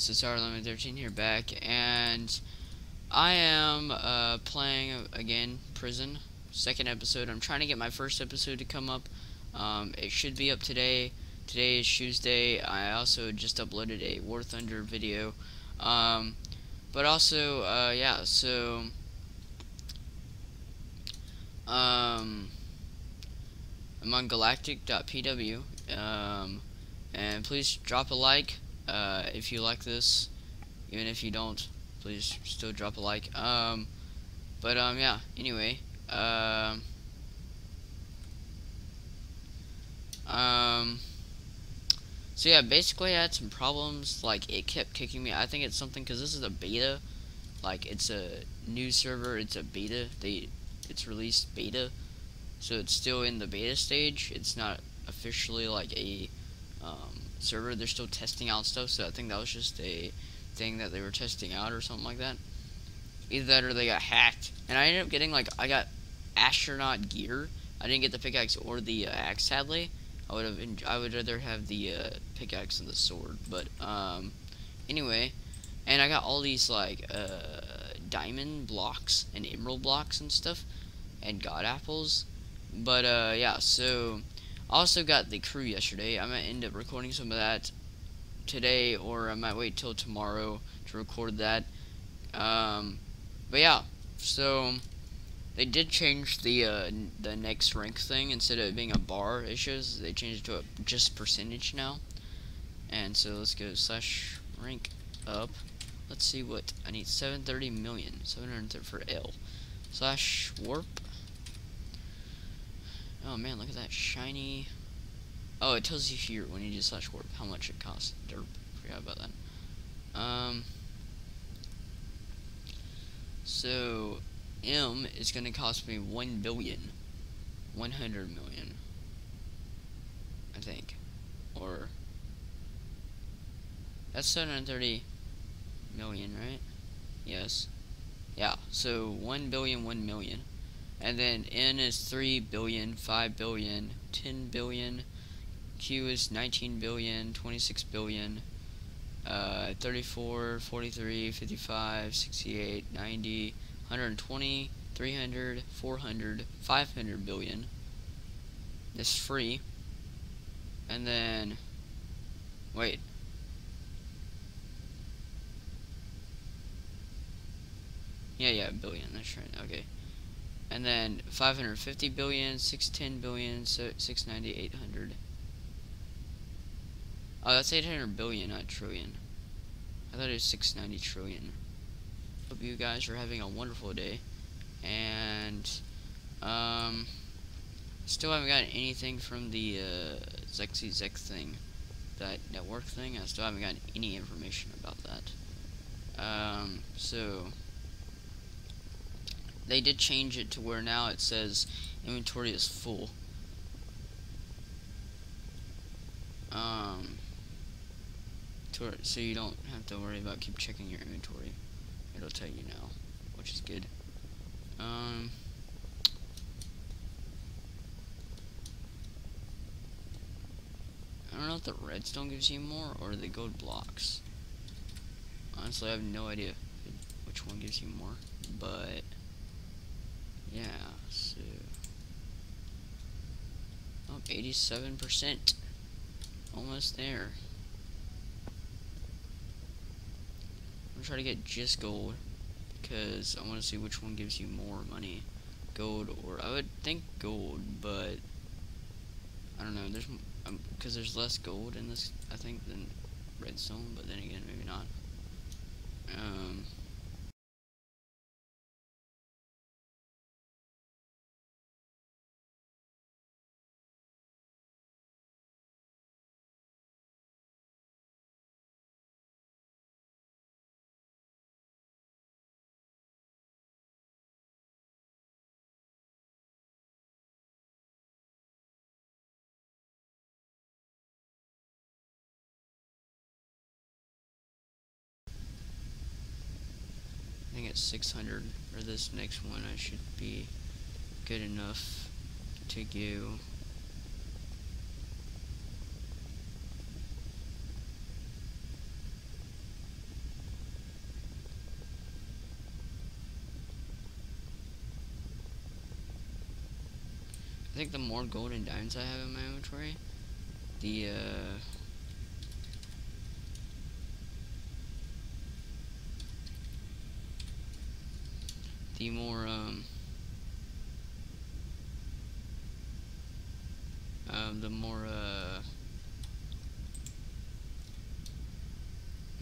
guys, it's R1113 here back, and I am uh, playing again Prison, second episode. I'm trying to get my first episode to come up. Um, it should be up today. Today is Tuesday. I also just uploaded a War Thunder video. Um, but also, uh, yeah, so, um, I'm on galactic.pw, um, and please drop a like, uh, if you like this, even if you don't, please still drop a like. Um, but um, yeah. Anyway, um, um, so yeah, basically I had some problems. Like it kept kicking me. I think it's something because this is a beta. Like it's a new server. It's a beta. They, it's released beta, so it's still in the beta stage. It's not officially like a um, server. They're still testing out stuff, so I think that was just a thing that they were testing out or something like that. Either that or they got hacked. And I ended up getting, like, I got astronaut gear. I didn't get the pickaxe or the uh, axe, sadly. I would have, I would rather have the uh, pickaxe and the sword. But, um, anyway. And I got all these, like, uh, diamond blocks and emerald blocks and stuff. And god apples. But, uh, yeah, so also got the crew yesterday. I might end up recording some of that today, or I might wait till tomorrow to record that. Um, but yeah, so they did change the uh, the next rank thing instead of being a bar. It they changed it to a just percentage now. And so let's go slash rank up. Let's see what I need. 730 million. 730 for L. Slash warp. Oh man, look at that shiny. Oh, it tells you here when you do slash warp how much it costs. Derp. Forgot about that. Um. So, M is going to cost me 1 billion. 100 million. I think. Or. That's 730 million, right? Yes. Yeah, so 1 billion, 1 million. And then N is 3 billion, 5 billion, 10 billion. Q is 19 billion, 26 billion, uh, 34, 43, 55, 68, 90, 120, 300, 400, 500 billion. That's free. And then, wait. Yeah, yeah, billion, that's right, okay and then 550 billion, 610 billion, 690, 800. Oh, that's 800 billion, not trillion. I thought it was 690 trillion. Hope you guys are having a wonderful day. And, um, still haven't gotten anything from the, uh, Zexy Zex thing. That network thing, I still haven't gotten any information about that. Um, so, they did change it to where now it says inventory is full. Um, so you don't have to worry about keep checking your inventory. It'll tell you now, which is good. Um, I don't know if the redstone gives you more or the gold blocks. Honestly, I have no idea which one gives you more, but yeah, so oh, 87%. Almost there. I'm gonna try to get just gold because I want to see which one gives you more money. Gold or I would think gold, but I don't know. There's because um, there's less gold in this I think than redstone, but then again maybe not. Um. at 600 for this next one I should be good enough to go. I think the more gold and diamonds I have in my inventory, the uh, the more um, um the more uh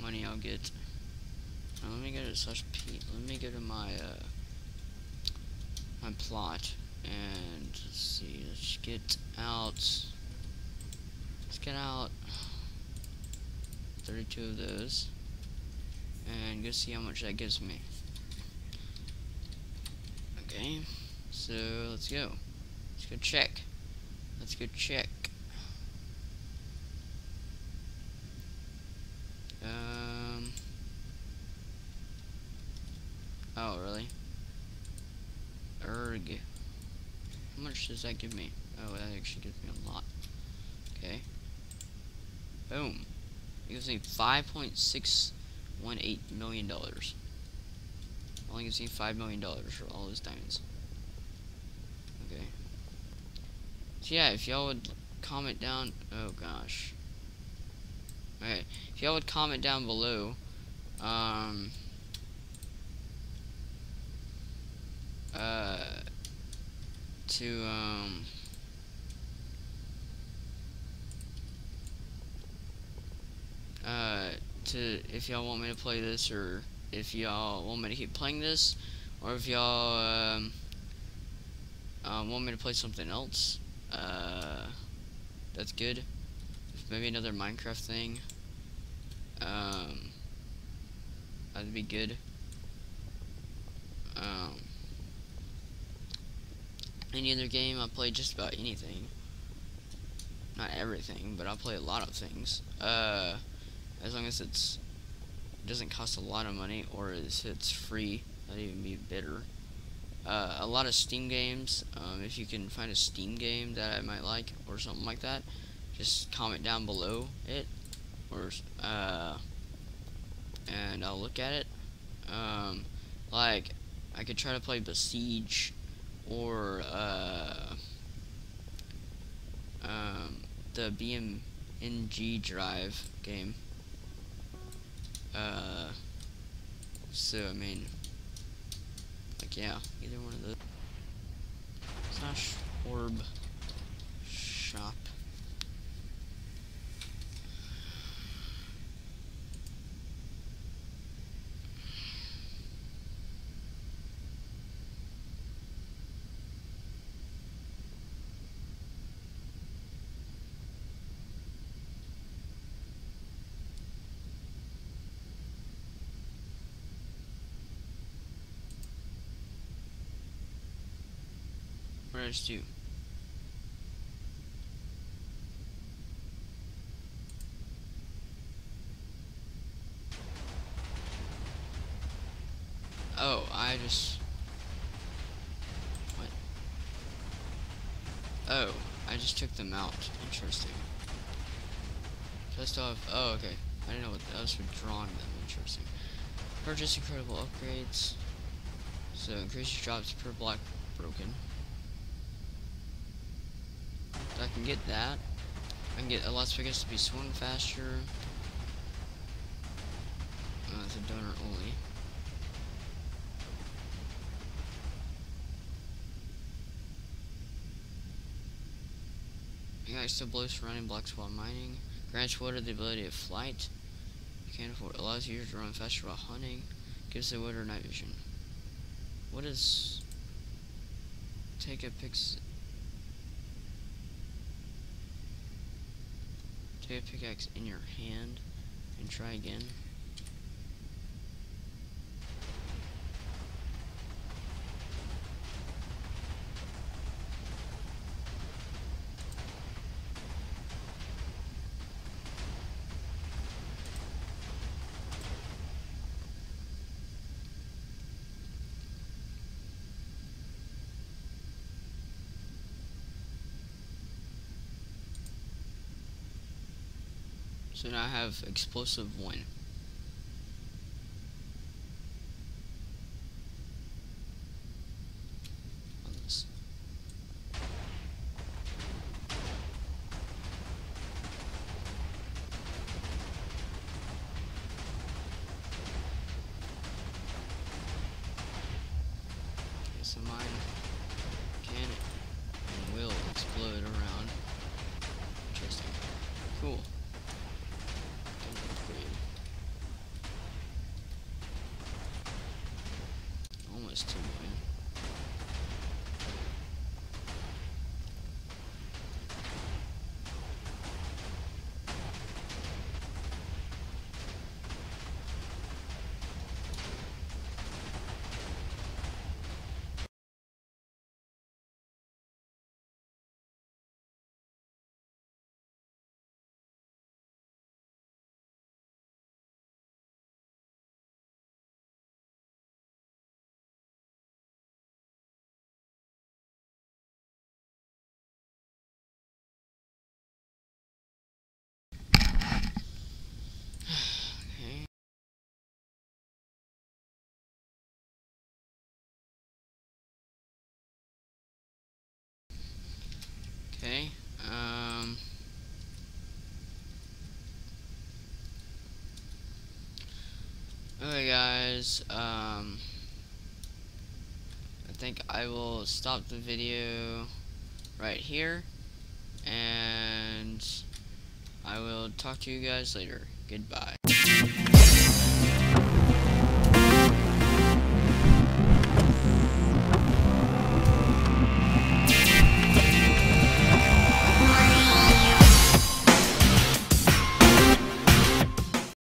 money I'll get. Now, let me go to slash P. Let me go to my uh my plot and let's see. Let's get out. Let's get out 32 of those and go see how much that gives me. Okay, so let's go. Let's go check. Let's go check. Um. Oh, really? Erg. How much does that give me? Oh, that actually gives me a lot. Okay. Boom. It gives me $5.618 million. Only gives me $5 million for all those diamonds. Okay. So yeah, if y'all would comment down... Oh, gosh. Alright. If y'all would comment down below... Um... Uh... To, um... Uh, to if y'all want me to play this or if y'all want me to keep playing this or if y'all um, um, want me to play something else uh, that's good. Maybe another Minecraft thing. Um, that'd be good. Um, any other game I play just about anything. Not everything but I'll play a lot of things. Uh, as long as it's doesn't cost a lot of money or if it's free that'd even be better uh, a lot of Steam games um, if you can find a Steam game that I might like or something like that just comment down below it or uh, and I'll look at it. Um, like I could try to play Besiege or uh, um, the BeamNG Drive game uh, so, I mean, like, yeah, either one of those. Slash orb shop. Where's two? Oh, I just... What? Oh, I just took them out. Interesting. Just off... Oh, okay. I didn't know what was for drawing them. Interesting. Purchase incredible upgrades. So, increase your drops per block broken. I can get that. I can get a Las Vegas to be swung faster. Uh, it's a donor only. You guys still blow surrounding blocks while mining. Grants water the ability of flight. You can't afford allows users to run faster while hunting. Gives the water night vision. What is take a pix Take a pickaxe in your hand and try again. So now I have explosive 1. Guys. Um. I think I will stop the video right here, and I will talk to you guys later. Goodbye.